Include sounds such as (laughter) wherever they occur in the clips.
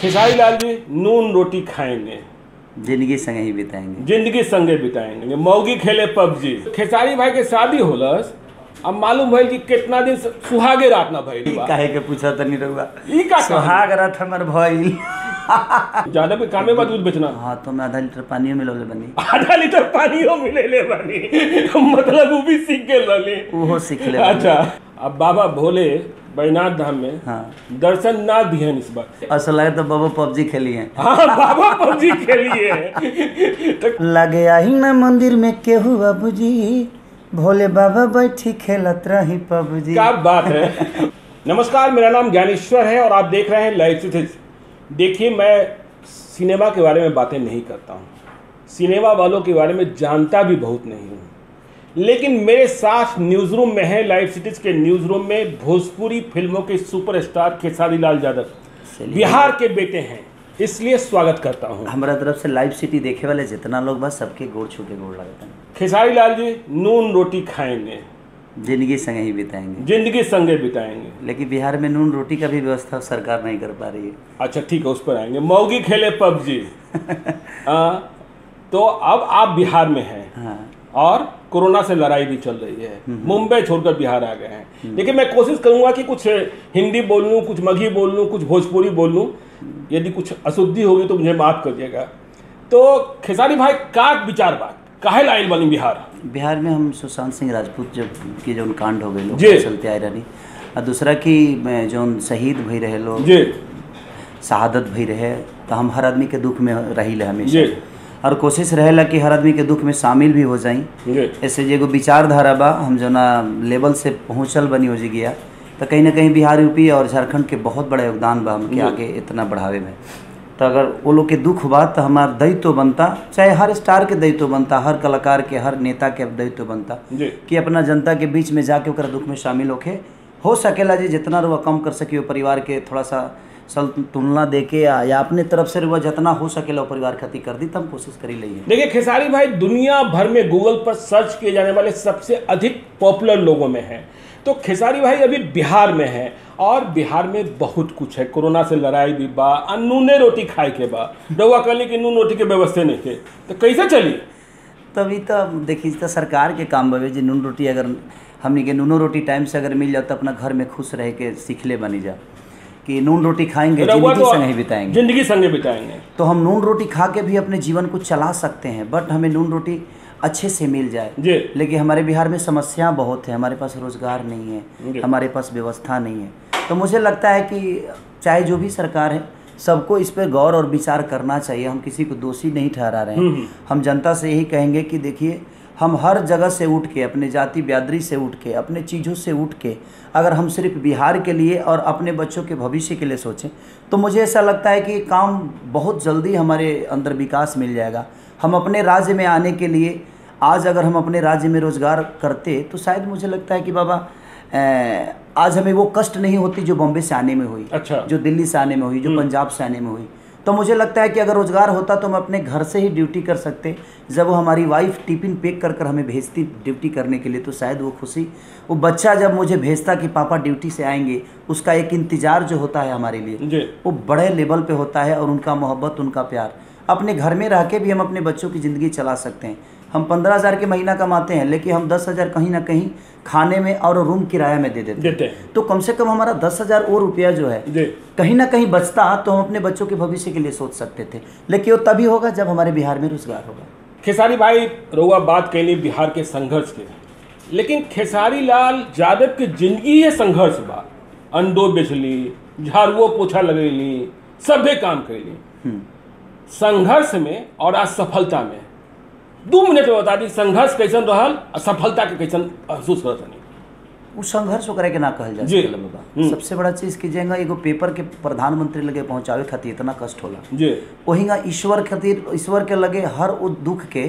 खेसारी लाल जी नून रोटी खाएँगे। ज़िंदगी संगे ही बिताएँगे। ज़िंदगी संगे बिताएँगे। मौगी खेले पबजी। खेसारी भाई के शादी होलस अब मालूम भइल कि कितना दिन सुहागे रात ना भइल ई बा। काहे के पूछा तनी रहुआ। ई का सुहाग रात हमर भइल। ज़्यादा भी कामे बा दूध बेचना? हाँ तो मैं आधा लीटर पानियो मिलौले बनी। आधा लीटर पानियो मिलेले बानी। मतलब वो भी सीख गेल रहली। ओहो सीख ले अच्छा। अब बाबा भोले बैनाथ धाम में हाँ। दर्शन ना दिहन इस बार। असल है तो बाबा पबजी खेली है। हाँ बाबा पबजी खेलिए तो लगे आई ना मंदिर में केहू बाबूजी भोले बाबा बैठी खेलत रही पबजी। क्या बात है। नमस्कार मेरा नाम ज्ञानेश्वर है और आप देख रहे हैं लाइव देखिए मैं सिनेमा के बारे में बातें नहीं करता हूँ। सिनेमा वालों के बारे में जानता भी बहुत नहीं हूँ। लेकिन मेरे साथ न्यूज़ रूम में है लाइव सिटीज़ के न्यूज़ रूम में भोजपुरी फ़िल्मों के सुपरस्टार खेसारी लाल यादव। बिहार के बेटे हैं इसलिए स्वागत करता हूँ। हमारा तरफ़ से लाइव सिटी देखे वाले जितना लोग बस सबके गोड़ छू के गोड़ लगता है। खेसारी लाल जी नून रोटी खाएँगे। ज़िंदगी संगे ही बिताएँगे। ज़िंदगी संगे बिताएँगे। लेकिन बिहार में नून रोटी का भी व्यवस्था सरकार नहीं कर पा रही है। अच्छा ठीक है उस पर आएँगे। मौगी खेले पबजी। (laughs) हाँ, तो अब आप बिहार में हैं। हाँ। और कोरोना से लड़ाई भी चल रही है। मुंबई छोड़कर बिहार आ गए हैं। देखिए मैं कोशिश करूँगा कि कुछ हिंदी बोल लूँ कुछ मगही बोल लूँ कुछ भोजपुरी बोल। लूँ यदि कुछ अशुद्धि होगी तो मुझे माफ़ कर दिएगा तो खेसारी भाई का विचार बात? काहे लाइल बनी बिहार? बिहार में हम सुशांत सिंह राजपूत जब की जो कांड हो गए लोग चलते आए रही और दूसरा कि जो शहीद भई रहे लोग शहादत भई रहे तो हम हर आदमी के दुख में रही। हमेशा। और कोशिश रहेला कि हर आदमी के दुख में शामिल भी हो जाई। ऐसे जो विचारधारा बा हम जो ना लेवल से पहुँचल बनी हो जी गया तो कहीं ना कहीं बिहार यूपी और झारखंड के बहुत बड़ा योगदान बा हमके। आगे इतना बढ़ावे में। तो अगर वो लोग के दुख बा तो हमार दायित्व बनता चाहे हर स्टार के दायित्व बनता हर कलाकार के हर नेता के दायित्व बनता कि अपना जनता के बीच में जाके दुख में शामिल होके हो सकेला जी जितना रुआ कम कर सकियो परिवार के थोड़ा सा सल तुलना दे के या, या अपने तरफ़ से रुआ जितना हो सकेला परिवार खातिर कर दी तो हम कोशिश करी लइए देखिए खेसारी भाई दुनिया भर में गूगल पर सर्च किए जाने वाले सबसे अधिक पॉपुलर लोगों में हैं। तो खेसारी भाई अभी बिहार में है और बिहार में बहुत कुछ है। कोरोना से लड़ाई भी बा नूने रोटी खाए के बा। रउआ कहली कि नून रोटी के व्यवस्था नहीं थे। तो कैसे चली? तभी तो देखिए तो सरकार के काम बवे जी नून रोटी अगर हमनी के नूनो रोटी टाइम से अगर मिल जाए तो अपना घर में खुश रह के सीखले बनी जा। कि नून रोटी खाएँगे ज़िंदगी तो संग ही बिताएँगे। ज़िंदगी संगे बिताएँगे। तो हम नून रोटी खा के भी अपने जीवन को चला सकते हैं बट हमें नून रोटी अच्छे से मिल जाए। लेकिन हमारे बिहार में समस्या बहुत है हमारे पास रोज़गार नहीं है हमारे पास व्यवस्था नहीं है। तो मुझे लगता है कि चाहे जो भी सरकार है सबको इस पर गौर और विचार करना चाहिए। हम किसी को दोषी नहीं ठहरा रहे हम्म, हैं हम जनता से यही कहेंगे कि देखिए हम हर जगह से उठ के अपने जाति ब्यादरी से उठ के अपने चीज़ों से उठ के अगर हम सिर्फ़ बिहार के लिए और अपने बच्चों के भविष्य के लिए सोचें तो मुझे ऐसा लगता है कि काम बहुत जल्दी हमारे अंदर विकास मिल जाएगा। हम अपने राज्य में आने के लिए आज अगर हम अपने राज्य में रोज़गार करते तो शायद मुझे लगता है कि बाबा आज हमें वो कष्ट नहीं होती जो बॉम्बे से आने में हुई अच्छा। जो दिल्ली से आने में हुई जो पंजाब से आने में हुई। तो मुझे लगता है कि अगर रोज़गार होता तो हम अपने घर से ही ड्यूटी कर सकते। जब वो हमारी वाइफ टिफ़िन पैक कर कर हमें भेजती ड्यूटी करने के लिए तो शायद वो खुशी वो बच्चा जब मुझे भेजता कि पापा ड्यूटी से आएँगे उसका एक इंतज़ार जो होता है हमारे लिए वो बड़े लेवल पर होता है और उनका मोहब्बत उनका प्यार। अपने घर में रह के भी हम अपने बच्चों की ज़िंदगी चला सकते हैं। हम पंद्रह हज़ार के महीना कमाते हैं लेकिन हम दस हज़ार कहीं ना कहीं खाने में और रूम किराया में दे देते देते हैं। तो कम से कम हमारा दस हज़ार और रुपया जो है कहीं ना कहीं बचता तो हम अपने बच्चों के भविष्य के लिए सोच सकते थे। लेकिन वो तभी होगा जब हमारे बिहार में रोज़गार होगा। खेसारी भाई रउआ बात कैली बिहार के संघर्ष के। लेकिन खेसारी लाल यादव की ज़िंदगी है संघर्ष बा। अंडो बेचली झाड़ुओ पोछा लगैली सभे काम कैली हम्म। संघर्ष में और असफलता में दू मिनट में बता दी संघर्ष कैसन और सफलता के कैसन महसूस करत वो संघर्ष ओकरा के ना कहल जा सकेला सबसे बड़ा चीज़ की जाएगा एगो पेपर के प्रधानमंत्री लगे पहुंचावे खातिर इतना कष्ट होला। जी। वहींगा ईश्वर खातिर ईश्वर के लगे हर वो दुख के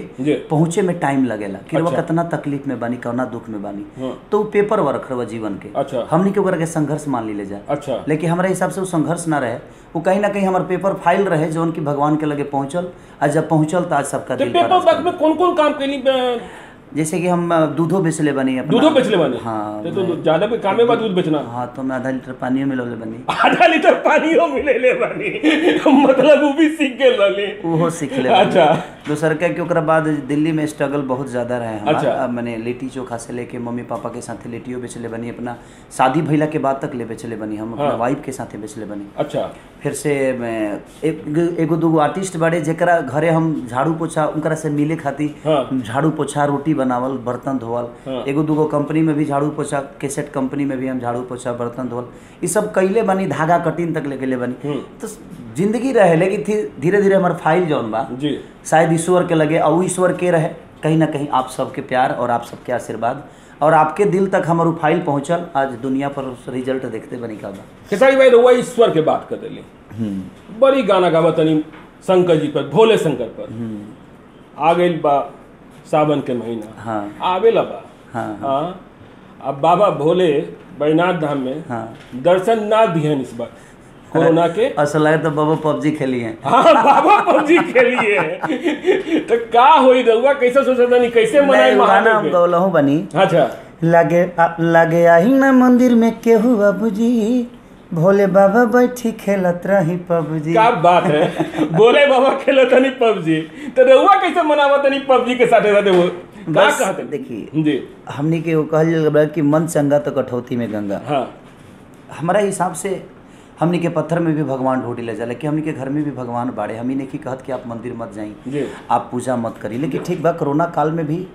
पहुँचे में टाइम लगेला। कि अच्छा। कितना तकलीफ़ में बानी कौना दुख में बानी। हाँ। तो पेपर वर्क रहा जीवन के। अच्छा। हमनी के ओकरा के संघर्ष मान ली ले जाए अच्छा। लेकिन हमारे हिसाब से वो संघर्ष ना रहे। वो कहीं ना कहीं हमारे पेपर फ़ाइल रहे जो उनकी भगवान के लगे पहुंचल। आज जब पहुंचल तो आज सबका तो दिल पेपर वर्क में कौन कौन काम कैली जैसे कि हम दूधो बेचले बनी अपना। दूधो बेचले बानी? हाँ, ते तो ज़्यादा कोई कामे बा दूध बेचना? हाँ तो मैं आधा लीटर पानियो मिलौले बनी। आधा लीटर पानियो मिलेले बानी। मतलब वो भी सीख गेल रहली ओहो सीख ले अच्छा। दूसर का कि ओकरा बाद दिल्ली में स्ट्रगल बहुत ज़्यादा रहे अच्छा। अब मैंने लिट्टी चोखा से लेके मम्मी पापा के साथे लिट्टियो बेचले बनी अपना शादी भइला के बाद तक ले बेचले बनी हम अपना हाँ। वाइफ के साथ बेचले बनी। अच्छा। फिर से एक एगो दूगो आर्टिस्ट बड़े जेकरा घरे हम झाड़ू पोछा उनकरा से मिले खातिर हाँ। झाड़ू पोछा रोटी बनावल बर्तन धोवल। हाँ। एगो दूगो कंपनी में भी झाड़ू पोछा कैसेट कंपनी में भी हम झाड़ू पोछा बर्तन धोवल। ये सब कैले बनी धागा कटिंग तक ले ले बनी। तो ज़िंदगी रहे लेकिन धीरे धीरे हमार फ़ाइल जौन बा शायद ईश्वर के लगे और ईश्वर के रहे कहीं ना कहीं आप सबके प्यार और आप सबके आशीर्वाद। और आपके दिल तक हमार फ़ाइल पहुंचल आज दुनिया पर रिज़ल्ट देखते बनी का बा। खेसारी भाई रउआ ईश्वर के बात कर दिली। बड़ी गाना गावा तनी शंकर जी पर भोले शंकर पर। आ गइल बा सावन के महीना। हाँ। आवेला बा। हाँ हाँ। अब बाबा भोले बैनाथ धाम में हाँ। दर्शन ना दिहन इस बार। कोरोना के? असल है तो बाबा पबजी खेली हैं हाँ बाबा पबजी खेलिए। तो का होई रउआ? कैसे सोचता नहीं कैसे मनाई नहीं, गाना हम गौलहूँ बनी। अच्छा। लगे आ- लगे आई ना मंदिर में केहू बाबूजी। भोले बाबा बैठी खेलत रही पबजी। क्या बात है? बोले बाबा खेले तनी पबजी। तो रउआ कैसे मनावा तनी पबजी के साथे साथे वो? का बस कहते देखिए जी। हमनी के वो कहल कि मन चंगा तो कठौती में गंगा। हाँ। हमारा हिसाब से हमनी के पत्थर में भी भगवान ढूंढी ले जाला कि हमनी के घर में भी भगवान बाड़े। हमनी ने की कहत कि आप मंदिर मत जाई आप पूजा मत करी। लेकिन ठीक बा कोरोना काल में भी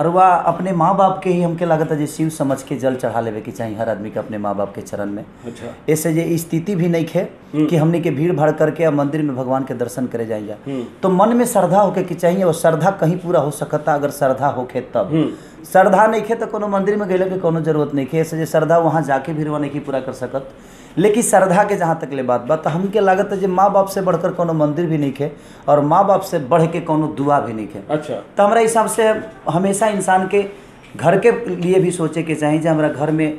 अरवा अपने माँ बाप के ही हमके लागत है जे शिव समझ के जल चढ़ा लेवे के चाहिए हर आदमी के अपने माँ बाप के चरण में। अच्छा। ऐसे जे स्थिति भी नहीं खे कि हमने के भीड़ भाड़ करके अब मंदिर में भगवान के दर्शन करे जाए जा तो मन में श्रद्धा होके के चाहिए और श्रद्धा कहीं पूरा हो सकता अगर श्रद्धा होखे तब। श्रद्धा नहीं खे तो कोनो मंदिर में गए के कोनो ज़रूरत नहीं खे। ऐसे जे श्रद्धा वहाँ जाके भी नहीं पूरा कर सकत। लेकिन श्रद्धा के जहाँ तक ले बात बा तो हमके लागत है जे माँ बाप से बढ़कर कोनो मंदिर भी नहीं खे और माँ बाप से बढ़ के कोनो दुआ भी नहीं खे अच्छा। तो हमारा हिसाब से हमेशा इंसान के घर के लिए भी सोचे के चाहिए जे हमारा घर में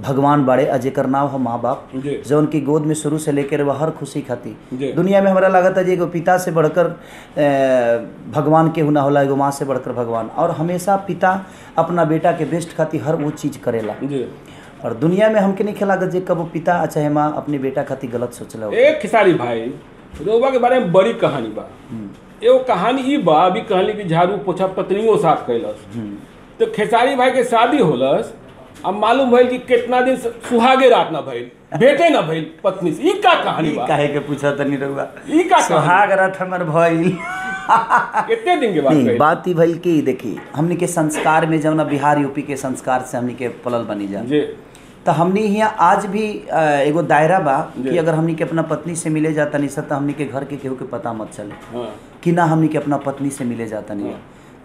भगवान बड़े अजय कर नाम हो माँ बाप जी उनकी गोद में शुरू से लेकर वह हर खुशी खाती। दुनिया में हमारा लागत है जे एगो पिता से बढ़कर भगवान के होना होला एगो माँ से बढ़कर भगवान। और हमेशा पिता अपना बेटा के बेस्ट खातिर हर वो चीज़ करेला। जी। और दुनिया में हमके नहीं लागत जे कबो पिता चाहे माँ अपने बेटा खातिर गलत सोचला एक खिसारी भाई रउआ के बारे में बड़ी कहानी बा। एगो कहानी ई बा अभी कहली कि झाड़ू पोछा पत्नियों साथ कैलस तो खेसारी भाई के शादी होलस अब मालूम भइल कि कितना दिन सुहागे रात ना भइल बेटे ना भइल पत्नी से। ई का कहानी बा? काहे के पूछा तनी रहुआ ई का सुहाग रथ हमर भइल। कितने दिन के बाद नहीं बात ही भइल कि देखी हमनी के संस्कार में जब ना बिहार यूपी के संस्कार से हमनी के पलल बनी जा। जी। तो हमनी यहाँ आज भी एगो दायरा बा कि अगर हमनी के अपना पत्नी से मिले जाता नहीं सर तो हमनी के घर के केहू के पता मत चले हाँ। कि ना हमनी के अपना पत्नी से मिले जाता नहीं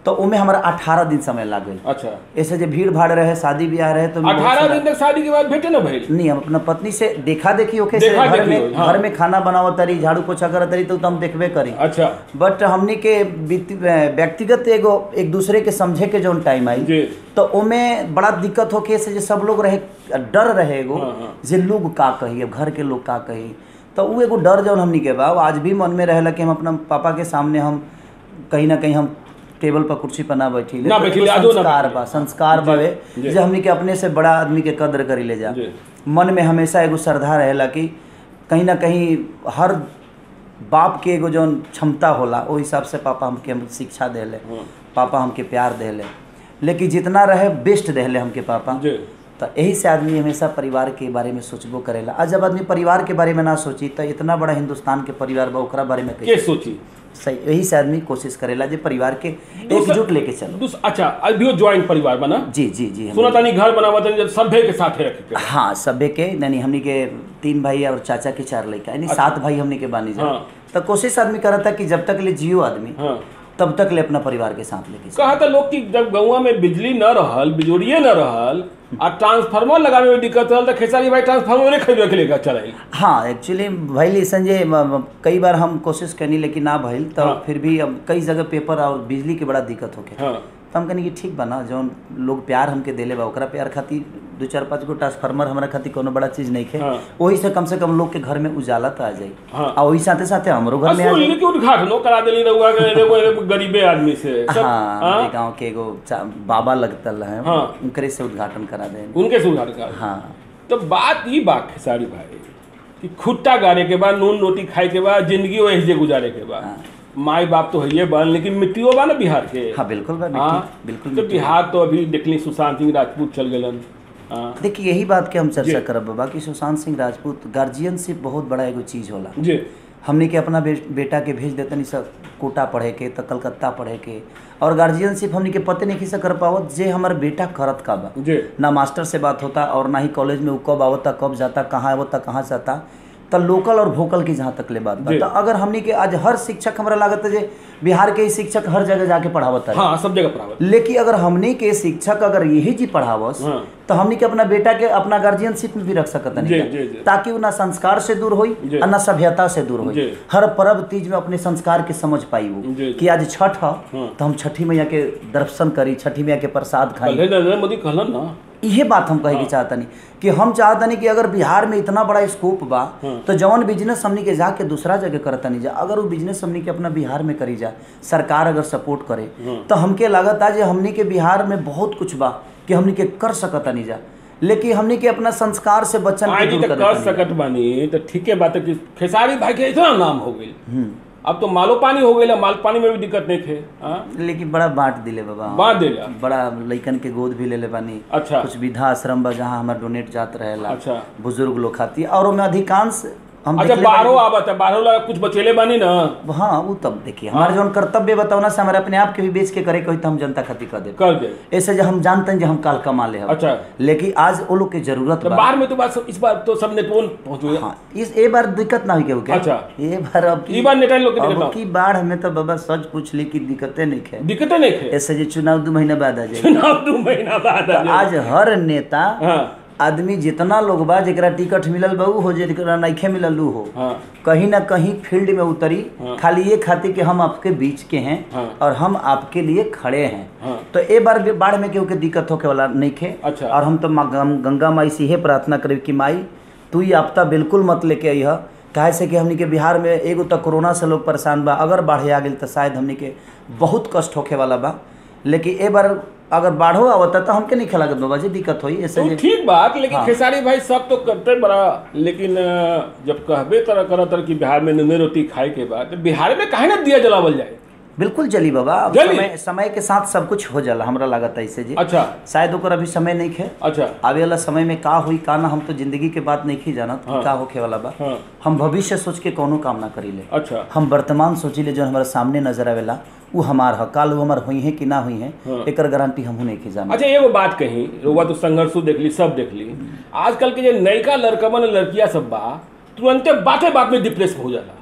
तो उमे हमारा अठारह दिन समय लाग गई। अच्छा। ऐसे जो भीड़ भाड़ रहे शादी ब्याह रहे तो अठारह दिन तक शादी के बाद भेटे ना भइल नहीं हम अपना पत्नी से देखा देखी ओके देखा घर देखी में हाँ। घर में खाना बनावत तरी झाड़ू पोछा करत तरी तो तो हम देखबे करी। अच्छा। बट हमनी के व्यक्तिगत एगो एक दूसरे के समझे के जो टाइम आई तो ओमे बड़ा दिक्कत होके से जे सब लोग रहे डर रहे एगो हाँ, हाँ। जे लोग का कही घर के लोग का कही। तो उ एगो डर जौन हमनी के बा आज भी मन में रहेला कि हम अपना पापा के सामने हम कहीं ना कहीं हम टेबल पर कुर्सी पर ना बैठी ना बैठी, आजो संस्कार। बा संस्कार बावे जी। जे हमनी के अपने से बड़ा आदमी के कद्र करी ले जा। मन में हमेशा एगो श्रद्धा रहेला कि कहीं ना कहीं हर बाप के एगो जौन क्षमता होला ओ हिसाब से पापा हमके हम शिक्षा देले हाँ। पापा हमके प्यार देले। लेकिन जितना रहे बेस्ट देले हमके पापा। तो यही से आदमी हमेशा परिवार के बारे में सोचबो करेला। आज जब आदमी परिवार के बारे में ना सोची तो इतना बड़ा हिंदुस्तान के परिवार बा ओकरा बारे में कैसे के सोची? सही यही से आदमी कोशिश करेला जे परिवार के एकजुट लेके चलो। अच्छा अभी ज्वाइंट परिवार बना? जी जी जी सुना तानी घर बनावा तानी जब सभ्य के साथ रखे हाँ सभे के यानी हमनी के तीन भाई और चाचा के चार लड़का यानी सात भाई हमनी के बानी जा हाँ। तो कोशिश आदमी करा था कि जब तक ले जियो आदमी। हाँ। तब तक ले अपना परिवार के साथ लेके। कहा था लोग कि जब गौवा में बिजली न रहल बिजोड़िए न रहल आ ट्रांसफार्मर लगावे में दिक्कत रहल तो खेसारी भाई ट्रांसफार्मर खरीदे के लेकर चलाई हाँ एक्चुअली भइल संजय कई बार हम कोशिश करनी लेकिन ना भइल तो हाँ। फिर भी अब कई जगह पेपर और बिजली के बड़ा दिक्कत होके हाँ तो हम कहनी कि ठीक बना जो लोग प्यार हमके देले बा प्यार खातिर दो चार पाँच गो ट्रांसफार्मर हमारा खातिर कोनो बड़ा चीज़ नहीं है। हाँ। वही से कम से कम लोग के घर में उजाला तो आ जाई हाँ। और वही साथे साथे हमरो घर में आ जाई उद्घाटनो करा देली रहुआ के (laughs) एगो गरीबे आदमी से। हाँ हाँ? गाँव के एगो बाबा लगतल है हाँ। उनकरे से उद्घाटन करा दें उनके से उद्घाटन करा हाँ। तो बात ई बा खेसारी भाई कि खुट्टा गाड़े के बाद नून रोटी खाए के बाद ज़िंदगी वही से गुजारे के बाद। माई बाप तो है बन लेकिन मिट्टियों बा ना बिहार के हाँ बिल्कुल बा हाँ। बिल्कुल तो बिहार तो अभी देखली सुशांत सिंह राजपूत चल गलन। हाँ देखिए यही बात के हम चर्चा। करब बाबा कि सुशांत सिंह राजपूत गार्जियनशिप बहुत बड़ा एगो चीज़ होला। जी। हमने के अपना बे, बेटा के भेज देते नहीं सब कोटा पढ़े के तो कलकत्ता पढ़े के और गार्जियनशिप हमने के पते नहीं से कर पावत जे हमार बेटा करत का बा। ना मास्टर से बात होता और ना ही कॉलेज में वो कब आवता कब जाता कहाँ आवता कहाँ जाता तो लोकल और वोकल की जहाँ तक ले बात बा। तो अगर हमने के आज हर शिक्षक हमारा लागत है जे बिहार के ही शिक्षक हर जगह जाके पढ़ावता है। हाँ सब जगह पढ़ावत। लेकिन अगर हमने के शिक्षक अगर यही जी पढ़ावस हाँ। तो हमने के अपना बेटा के अपना गार्जियनशिप में भी रख सकत नहीं। ताकि वो ना संस्कार से दूर होई। और ना सभ्यता से दूर होई जी। हर पर्व तीज में अपने संस्कार के समझ पाई वो। कि आज छठ है हाँ। तो हम छठी मैया के दर्शन करी छठी मैया के प्रसाद खाई कल मोदी कहलन ना ये बात हम कहे के चाहतनी कि हम चाहतनी कि अगर बिहार में इतना बड़ा स्कोप बा तो जवन बिज़नेस हमनी के जाके दूसरा जगह करतनी जा अगर वो बिज़नेस हमनी के अपना बिहार में करी जाए सरकार अगर सपोर्ट करे तो हमके लागत है जे हमनी के बिहार में बहुत कुछ बा कि हमनी के कर सकतनी जा। लेकिन हमनी के अपना संस्कार से बच्चन के दूर कर। सकत बानी तो ठीके बात है कि खेसारी भाई के इतना नाम हो गई। अब तो मालो पानी हो गई माल पानी में भी दिक्कत नहीं थे हाँ? लेकिन बड़ा बांट दिले बाबा। बांट देला। बड़ा लइकन के गोद भी ले ले बानी। अच्छा। कुछ विधा आश्रम बा जहाँ हमारे डोनेट जात रहेला। अच्छा। बुज़ुर्ग लोग खाती और अधिकांश हम अच्छा बारहो आवत है बारहो लगा कुछ बचेले बानी ना। हाँ वो तब देखिए हमारे जौन कर्तव्य बताओ से हमारे अपने आप के भी बेच के करे कोई तो हम जनता खातिर कर दे कर दे। ऐसे जो हम जानते हैं जो हम काल कमा ले अच्छा। लेकिन आज वो लोग के ज़रूरत तो बाहर में तो बात इस बार तो सब पहुंचो हाँ इस ए बार दिक्कत ना हुई अच्छा। ए बार अब की बार लोग अब की तो बाबा सच पूछ ली कि दिक्कतें नहीं है। दिक्कतें नहीं थे ऐसे जो चुनाव दो महीना बाद आ जाए चुनाव दो महीना बाद तो। आज हर नेता हाँ। आदमी जितना लोग बा जरा टिकट मिलल बा हो जरा नइखे मिलल उ हो हाँ कहीं ना कहीं फ़ील्ड में उतरी हाँ। खाली ये खातिर कि हम आपके बीच के हैं हाँ। और हम आपके लिए खड़े हैं हाँ। तो ए बार बाढ़ में केहू के दिक्कत होके वाला नहीं खे अच्छा। और हम तो गंगा माई से यह प्रार्थना करें कि माई तू ही आपता बिल्कुल मत लेके अइह काहे से कि हमनी के बिहार में एगो तो कोरोना से लोग परेशान बा अगर बाढ़ आ गई तो शायद हमनी के बहुत कष्ट होके वाला बा लेकिन ए बार अगर बाढ़ो आवता तो हमके नहीं खेला बाबा जी दिक्कत होई ऐसे तो ठीक बात लेकिन हाँ। खेसारी भाई सब तो करते बड़ा लेकिन जब कहबे तरह करह तर कि बिहार में नूने रोटी खाए के बाद तो बिहार में काहे ना दिया जलावल जाए? बिल्कुल जली बाबा जली? समय समय के साथ सब कुछ हो जाला हमरा लागत है ऐसे जी। अच्छा। शायद ओकर अभी समय नहीं है अच्छा। आवे वाला समय में का हुई का ना हम तो ज़िंदगी के बात नहीं जानत कि हाँ। का होखे वाला बा। हाँ। हम भविष्य सोच के कोनो काम ना करीले। अच्छा। हम वर्तमान सोचिले जो हमारे सामने नज़र आवेला। वो हमार ह काल वो हमार हुई है कि ना हुई है हाँ। एकर गारंटी हमहू नहीं की जाना। अच्छा एगो बात कही रुआ तो संघर्षो देख ली सब देख ली। आजकल के जो नयका लड़कबन लड़किया सब बा तुरंते बाते बात में डिप्रेस हो जाला।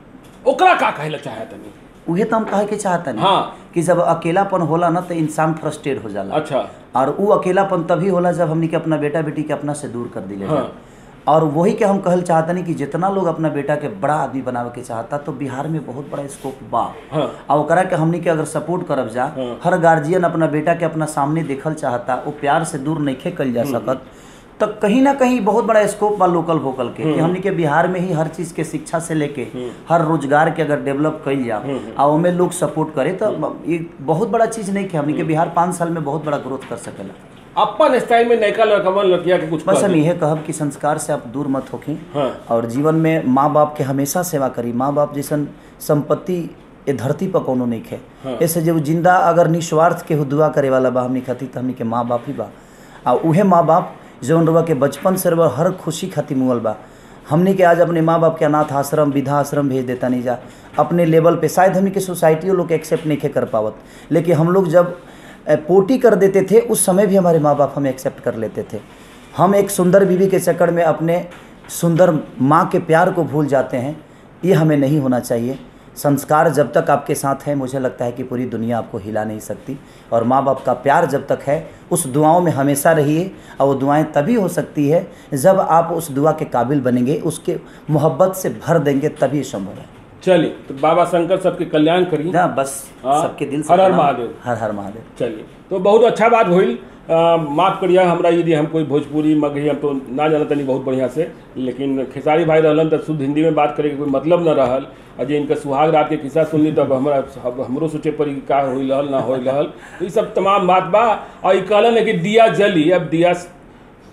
ओकरा का कहेला चाहे तनी उहे तो हम कहे के चाहता नहीं हाँ। कि जब अकेलापन होला ना तो इंसान फ्रस्ट्रेट हो जाला। अच्छा। और वो अकेलापन तभी होला जब हमनी के अपना बेटा बेटी के अपना से दूर कर दिले हाँ। और वही के हम कहल नहीं कि जितना लोग अपना बेटा के बड़ा आदमी बनावे के चाहता तो बिहार में बहुत बड़ा स्कोप बा। हाँ। और ओकरा के हमनी के अगर सपोर्ट करब जा हाँ। हर गार्जियन अपना बेटा के अपना सामने देखल चाहता वो प्यार से दूर नहीं कल जा सकत। तो कहीं ना कहीं बहुत बड़ा स्कोप बा लोकल वोकल के कि हमनी के बिहार में ही हर चीज़ के शिक्षा से लेके हर रोज़गार के अगर डेवलप कइल जा और ओमे लोग सपोर्ट करे तो ये बहुत बड़ा चीज़ नहीं है हमनी के बिहार पाँच साल में बहुत बड़ा ग्रोथ कर सकेला। अपन स्टाइल में नयका लड़कबन लड़किया के कुछ बस हम यह कहब कि संस्कार से आप दूर मत होखें। हाँ। और जीवन में माँ बाप के हमेशा सेवा करी। माँ बाप जैसन संपत्ति ए धरती पर कोनो नहीं खे। हाँ। ऐसे जब ज़िंदा अगर निस्वार्थ के हो दुआ करे वाला बा हमनी खातिर तो हमनी के माँ बाप ही बा। आ उहे माँ बाप जौन रउआ के बचपन से हर खुशी खातिर मुगल बा। हमनी के आज अपने माँ बाप के अनाथ आश्रम विधा आश्रम भेज देता नहीं जा। अपने लेवल पे शायद हमनी के सोसाइटियों लोग एक्सेप्ट नहीं कर पावत। लेकिन हम लोग जब पोटी कर देते थे, उस समय भी हमारे माँ बाप हमें एक्सेप्ट कर लेते थे। हम एक सुंदर बीवी के चक्कर में अपने सुंदर माँ के प्यार को भूल जाते हैं। ये हमें नहीं होना चाहिए। संस्कार जब तक आपके साथ है, मुझे लगता है कि पूरी दुनिया आपको हिला नहीं सकती। और माँ बाप का प्यार जब तक है, उस दुआओं में हमेशा रहिए। और वो दुआएँ तभी हो सकती है जब आप उस दुआ के काबिल बनेंगे, उसके मोहब्बत से भर देंगे, तभी संभव है। चलिए तो बाबा शंकर सबके कल्याण करिए ना बस हाँ। सबके दिल से हर हर महादेव। हर हर महादेव चलिए तो बहुत अच्छा बात अ, माफ़ करिए हमरा यदि हम कोई भोजपुरी मगही हम तो ना जानत तनी बहुत बढ़िया से लेकिन खेसारी भाई रहलन तो शुद्ध हिंदी में बात करे के कोई मतलब न रहल और जे इनका सुहाग रात के किस्सा सुनली तब हमरा हमरो सोचे पड़ी कि हो रहल ना हो रहल तो ये सब तमाम बात बा और कहलन है कि दिया जली अब दिया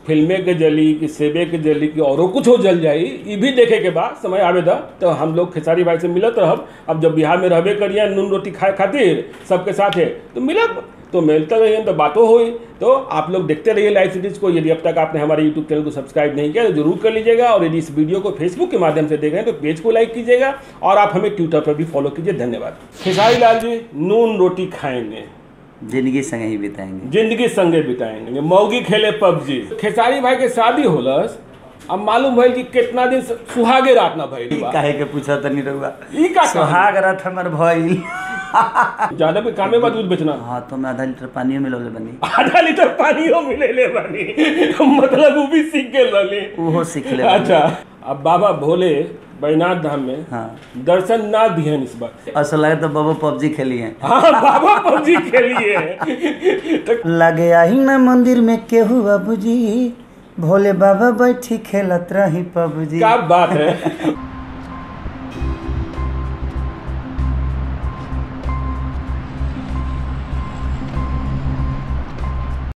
फिल्मे के जली, कि सेबे के जली, कि औरो कुछ हो जल जाई ये भी देखे के बाद समय आवे दा तो हम लोग खेसारी भाई से मिलत रहब। अब जब बिहार में रहबे करिए नून रोटी खाए खातिर सबके साथे तो मिलब। तो मिलते रहिए तो बातों हुई। तो आप लोग देखते रहिए लाइव सीरीज़ को। यदि अब तक आपने हमारे यूट्यूब चैनल को सब्सक्राइब नहीं किया तो ज़रूर कर लीजिएगा। और यदि इस वीडियो को फेसबुक के माध्यम से देख रहे हैं तो पेज को लाइक कीजिएगा। और आप हमें ट्विटर पर भी फॉलो कीजिए। धन्यवाद। खेसारी लाल जी, नून रोटी खाएँगे। ज़िंदगी संगे ही बिताएँगे। ज़िंदगी संगे बिताएँगे। मौगी खेले पबजी। खेसारी भाई के शादी होलस अब मालूम भइल कि कितना दिन सुहागे रात ना भइल ई बा। काहे के पूछा तनी रहुआ ई का सुहाग रात हमर भइल। ज़्यादा कोई कामे बा दूध बेचना? हाँ तो मैं आधा लीटर पानियो मिलौले बनी। आधा लीटर पानियो मिलेले बानी। मतलब वो भी सीख गेल रहले। ओहो सीख ले अच्छा अब बाबा भोले बैनाथ धाम में हाँ। दर्शन ना दिए इस बार। असल लगे तो बाबा पबजी खेली है हाँ बाबा पबजी खेली है तो लगे आई ना मंदिर में केहू बाबूजी भोले बाबा बैठी खेलत रही पबजी। क्या बात है।